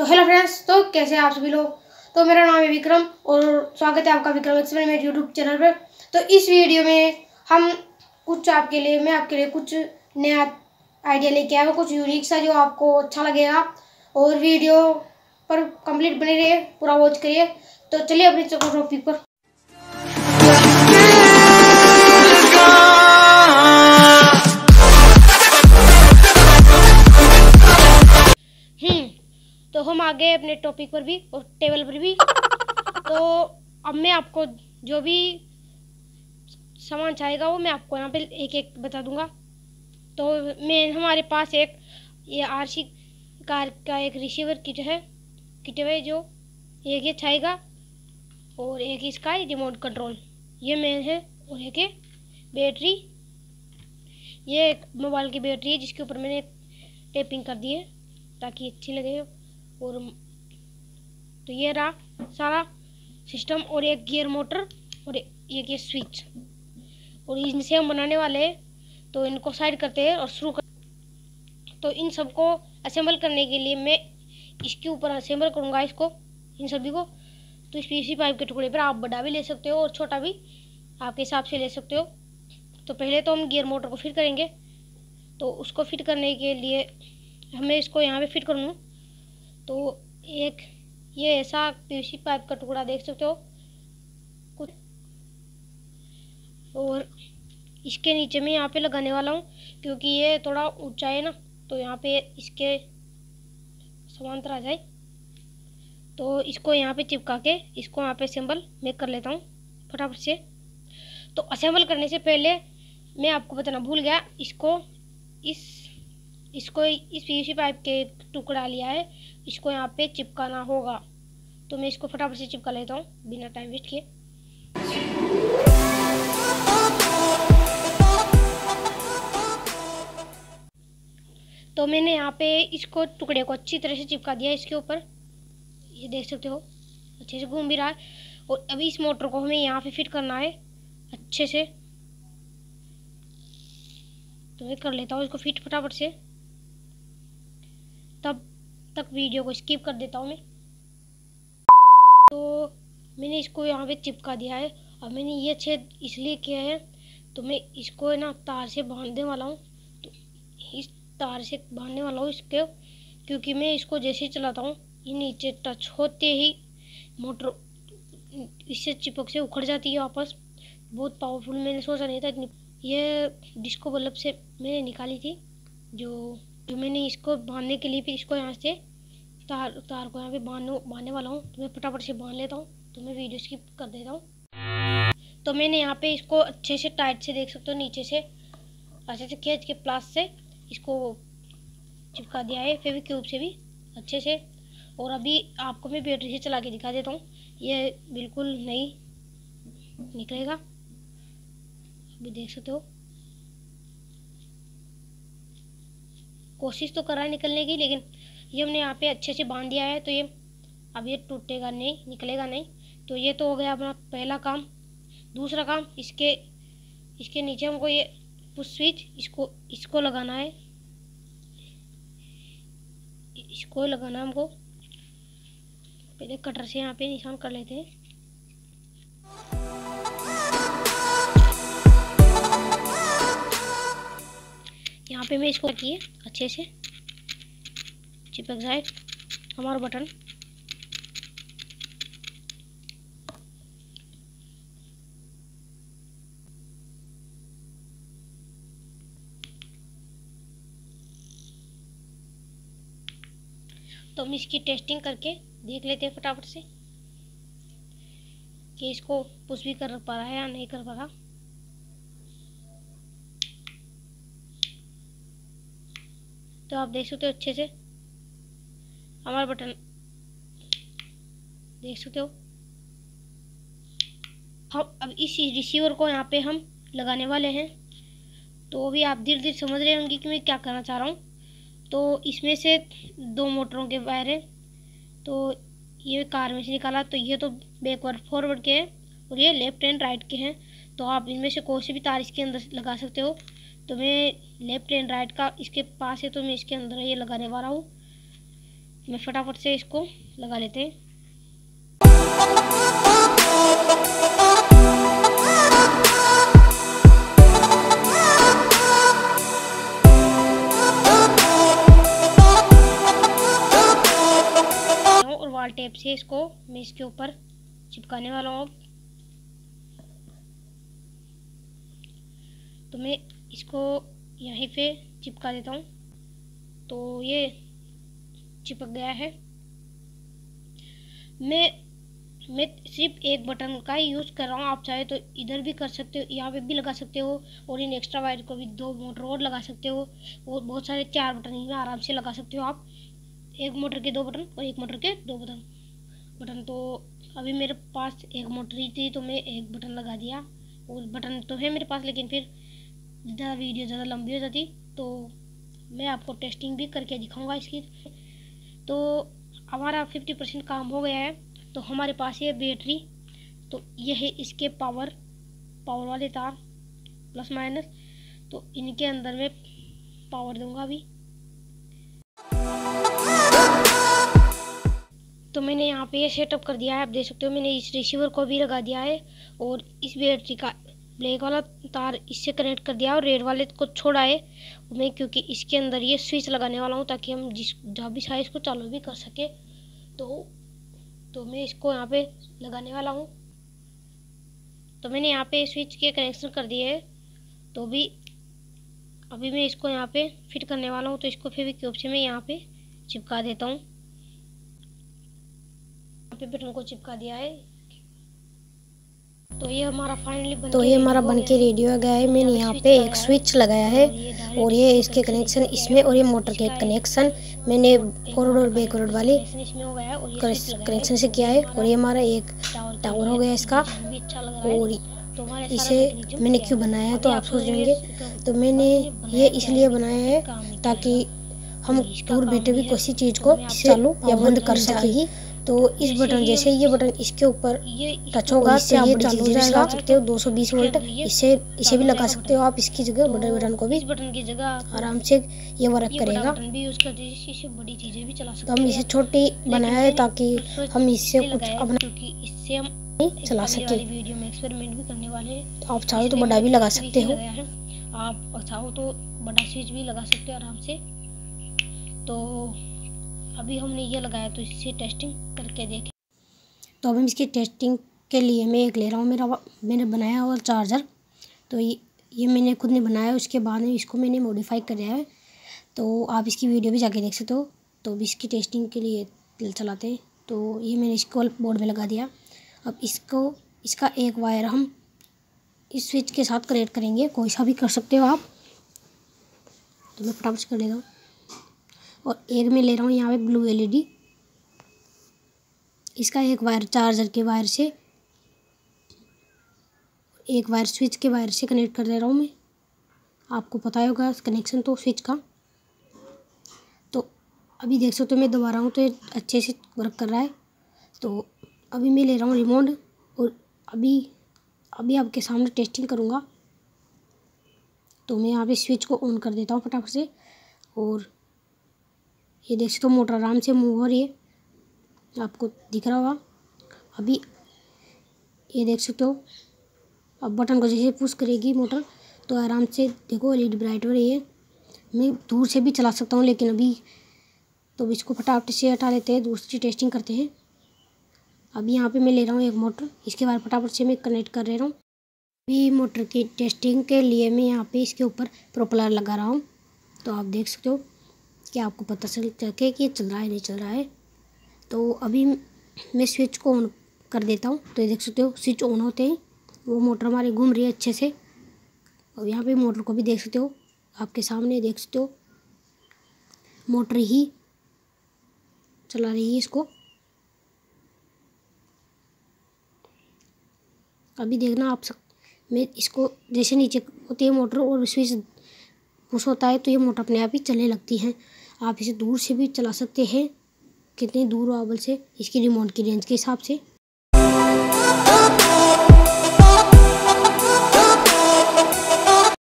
तो hello friends तो कैसे आप सभी लोग? तो मेरा नाम है विक्रम और स्वागत है आपका विक्रम एक्सप्रेन मेरे यूट्यूब चैनल पर। तो इस वीडियो में हम कुछ आपके लिए, मैं आपके लिए कुछ नया आइडिया लेके आया हूँ, कुछ यूनिक सा जो आपको अच्छा लगेगा। और वीडियो पर कंप्लीट बने रहिए, पूरा वॉच करिए। तो चलिए अपने टॉपिक पर। हम आ गए अपने टॉपिक पर भी और टेबल पर भी। तो अब मैं आपको जो भी सामान चाहेगा वो मैं आपको यहाँ पे एक एक बता दूँगा। तो मैं हमारे पास एक ये आर सी कार का एक रिसीवर किट है। किट है जो एक ये छाएगा और एक इसका रिमोट कंट्रोल ये मेन है और एक बैटरी ये एक मोबाइल की बैटरी है जिसके ऊपर मैंने टेपिंग कर दी है ताकि अच्छी लगे और तो ये रहा सारा सिस्टम और एक गियर मोटर और एक ये स्विच और इनसे हम बनाने वाले तो इनको साइड करते हैं और शुरू कर तो इन सबको असेंबल करने के लिए मैं इसके ऊपर असेंबल करूँगा इसको, इन सभी को। तो इस पीसी पाइप के टुकड़े पर आप बड़ा भी ले सकते हो और छोटा भी आपके हिसाब से ले सकते हो। तो पहले तो हम गियर मोटर को फिट करेंगे। तो उसको फिट करने के लिए हमें इसको यहाँ पे फिट करूँगा तो एक, ये ऐसा पीवीसी पाइप का टुकड़ा देख सकते हो। कुछ और इसके नीचे में यहाँ पे लगाने वाला हूँ, क्योंकि ये थोड़ा ऊँचा है ना तो यहाँ पे इसके समांतर आ जाए। तो इसको यहाँ पे चिपका के, इसको यहाँ पे असेंबल मैं कर लेता हूँ, फटाफट से। तो असेंबल करने से पहले मैं आपको बताना भूल गया, इसको इस इसको इस पीवीसी पाइप के टुकड़ा लिया है। इसको यहाँ पे चिपकाना होगा। तो मैं इसको फटाफट से चिपका लेता हूँ, बिना टाइम वेस्ट किए। तो मैंने यहाँ पे इसको टुकड़े को अच्छी तरह से चिपका दिया इसके ऊपर। ये देख सकते हो, अच्छे से घूम भी रहा है। और अभी इस मोटर को हमें यहाँ पे फिट करना है, अच्छे से। तो मैं कर लेता हूँ इसको फिट फटाफट से। तब तक वीडियो को स्किप कर देता हूँ मैं। तो मैंने इसको यहाँ पे चिपका दिया है। और मैंने ये छेद इसलिए किया है तो मैं इसको है ना तार से बांधने वाला हूँ। तो इस तार से बांधने वाला हूँ इसके, क्योंकि मैं इसको जैसे ही चलाता हूँ, ये नीचे टच होते ही मोटर इससे चिपक से उखड़ जाती है वापस। बहुत पावरफुल मैंने सोचा नहीं था ये डिस्को बल्ब से मैंने निकाली थी, जो जो मैंने इसको बांधने के लिए फिर इसको यहाँ से तार तार को यहाँ पे बांधने बांधने वाला हूँ। तो मैं फटाफट से बाँध लेता हूँ। तो मैं वीडियो स्किप कर देता हूँ। तो मैंने यहाँ पे इसको अच्छे से टाइट से देख सकते हो, नीचे से। अच्छे से खींच के प्लास से इसको चिपका दिया है फेविक क्यूब से भी अच्छे से। और अभी आपको मैं बैटरी से चला के दिखा देता हूँ। ये बिल्कुल नहीं निकलेगा। अभी देख सकते हो। कोशिश तो करा निकलने की, लेकिन ये हमने यहाँ पे अच्छे से बाँध दिया है तो ये अब ये टूटेगा नहीं, निकलेगा नहीं। तो ये तो हो गया अपना पहला काम। दूसरा काम, इसके इसके नीचे हमको ये पुश स्विच इसको इसको लगाना है। इसको लगाना हमको। पहले कटर से यहाँ पे निशान कर लेते हैं। यहाँ पे मैं इसको किए, अच्छे से। चिपक जाए, हमारा बटन। तो हम इसकी टेस्टिंग करके देख लेते हैं फटाफट से कि इसको पुश भी कर पा रहा है या नहीं कर पा रहा। तो आप देख सकते हो अच्छे से। हमारा बटन। देख सकते हो। हम अब इस रिसीवर को यहाँ पे हम लगाने वाले हैं। तो अभी आप धीरे धीरे समझ रहे होंगे कि मैं क्या करना चाह रहा हूँ। तो इसमें से दो मोटरों के वायर हैं। तो ये कार में से निकाला तो ये तो बैकवर्ड फॉरवर्ड के हैं और ये लेफ़्ट एंड राइट के हैं। तो आप इनमें से कोई से भी तार इसके अंदर लगा सकते हो। तो मैं लेफ़्ट एंड राइट का इसके पास है तो मैं इसके अंदर ये लगाने वाला हूँ। मैं फटाफट से इसको लगा लेते हैं। और वाल टेप से इसको मैं इसके ऊपर चिपकाने वाला हूँ तो मैं इसको यहीं पे चिपका देता हूँ। तो ये चिपक गया है। मैं मैं सिर्फ़ एक बटन का ही यूज़ कर रहा हूँ। आप चाहे तो इधर भी कर सकते हो, यहाँ पे भी लगा सकते हो और इन एक्स्ट्रा वायर को भी दो मोटर और लगा सकते हो और बहुत सारे चार बटन इनमें आराम से लगा सकते हो आप। एक मोटर के दो बटन और एक मोटर के दो बटन बटन। तो अभी मेरे पास एक मोटर ही थी तो मैं एक बटन लगा दिया और बटन तो है मेरे पास, लेकिन फिर ज़्यादा वीडियो ज़्यादा लंबी हो जाती तो मैं आपको टेस्टिंग भी करके दिखाऊँगा इसकी। तो हमारा फिफ्टी परसेंट काम हो गया है तो हमारे पास ये बैटरी तो ये है इसके पावर पावर वाले तार प्लस माइनस तो इनके अंदर मैं पावर दूँगा अभी। तो मैंने यहाँ पे ये सेटअप कर दिया है, आप देख सकते हो, मैंने इस रिसीवर को भी लगा दिया है, और इस बैटरी का ब्लैक वाला तार इससे कनेक्ट कर दिया और रेड वाले को छोड़ा है मैं, क्योंकि इसके अंदर ये स्विच लगाने वाला हूँ ताकि हम जिस, जहाँ भी चाहे इसको चालू भी कर सके। तो तो मैं इसको यहाँ पे लगाने वाला हूँ। तो मैंने यहाँ पे स्विच के कनेक्शन कर दिए है। तो भी, अभी मैं इसको यहाँ पे फिट करने वाला हूँ तो इसको फिर भी क्यूब से मैं यहाँ पे चिपका देता हूँ। यहाँ पे बटन को चिपका दिया है। तो ये हमारा फाइनली बन तो ये हमारा बन के रेडी हो गया। है। मैंने यहाँ पे एक स्विच लगाया है और ये इसके कनेक्शन इसमें और ये मोटर के कनेक्शन मैंने फॉरवर्ड और बैकवर्ड वाले कनेक्शन से किया है और ये हमारा एक टावर हो गया इसका। अच्छा और इसे मैंने क्यों बनाया है तो आप सोच लेंगे तो मैंने ये इसलिए बनाया है ताकि हम दूर बैठे भी किसी चीज़ को चालू या बंद कर सकेगी तो इस बटन जैसे ये बटन इसके ऊपर टच होगा तो ये चालू हो जाएगा। सकते हो 220 वोल्ट इससे इसे भी लगा सकते हो आप इसकी जगह बटन बटन को भी। बटन की जगह आराम से ये वर्क करेगा। इससे बड़ी चीज़ें भी चला तो सकते हम इसे छोटी बनाया है ताकि हम इससे कुछ अपना इससे हम चला सके। वीडियो में एक्सपेरिमेंट भी करने वाले हैं। तो आप चाहो तो बड़ा भी लगा सकते हो। आप चाहो तो बड़ा स्विच भी लगा सकते हो आराम से। तो अभी हमने ये लगाया तो इससे टेस्टिंग करके देखें। तो अब हम इसकी टेस्टिंग के लिए मैं एक ले रहा हूँ। मेरा मैंने बनाया हुआ चार्जर तो ये ये मैंने खुद ने बनाया, उसके बाद में इसको मैंने मॉडिफाई कर दिया है। तो आप इसकी वीडियो भी जाके देख सकते हो। तो अब इसकी टेस्टिंग के लिए चलाते हैं। तो ये मैंने इसको बोर्ड में लगा दिया। अब इसको, इसका एक वायर हम इस स्विच के साथ कनेक्ट करेंगे। कोई सा भी कर सकते हो आप। तो मैं फटाफट कर लेता हूँ। और एक मैं ले रहा हूँ यहाँ पे ब्लू एलईडी इसका एक वायर चार्जर के वायर से, एक वायर स्विच के वायर से कनेक्ट कर दे रहा हूँ मैं। आपको पता होगा कनेक्शन तो स्विच का। तो अभी देख सकते हो मैं दबा रहा हूँ तो ये अच्छे से वर्क कर रहा है। तो अभी मैं ले रहा हूँ रिमोट और अभी अभी आपके सामने टेस्टिंग करूँगा। तो मैं यहाँ पे स्विच को ऑन कर देता हूँ फटाफट से और ये देख सकते हो, मोटर आराम से मूव हो रही है। आपको दिख रहा होगा। अभी ये देख सकते हो, अब बटन को जैसे पुश करेगी मोटर तो आराम से देखो एलईडी ब्राइट हो रही है। मैं दूर से भी चला सकता हूँ, लेकिन अभी तो इसको फटाफट से हटा लेते हैं दूसरी टेस्टिंग करते हैं। अभी यहाँ पे मैं ले रहा हूँ एक मोटर, इसके बाद फटाफट से मैं कनेक्ट कर ले रहा हूँ। अभी मोटर की टेस्टिंग के लिए मैं यहाँ पे इसके ऊपर प्रोपलर लगा रहा हूँ। तो आप देख सकते हो कि आपको पता चल सके कि चल रहा है, नहीं चल रहा है। तो अभी मैं स्विच को ऑन कर देता हूँ। तो ये देख सकते हो स्विच ऑन होते ही वो मोटर हमारी घूम रही है अच्छे से। और यहाँ पे मोटर को भी देख सकते हो, आपके सामने देख सकते हो। मोटर ही चला रही है इसको। अभी देखना आप सक मैं इसको जैसे नीचे होती है मोटर और स्विच पुश होता है तो ये मोटर अपने आप ही चलने लगती है। आप इसे दूर से भी चला सकते हैं। कितनी दूर हो से इसकी रिमोट की रेंज के हिसाब से।